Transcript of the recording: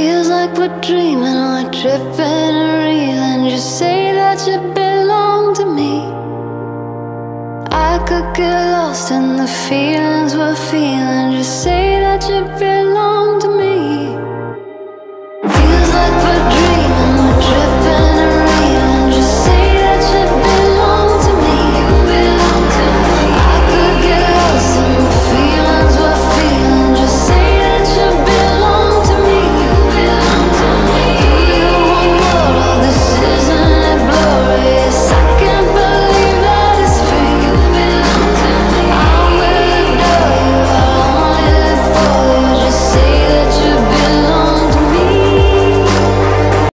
Feels like we're dreaming, we're tripping and reeling. Just say that you belong to me. I could get lost in the feelings we're feeling. Just say that you belong.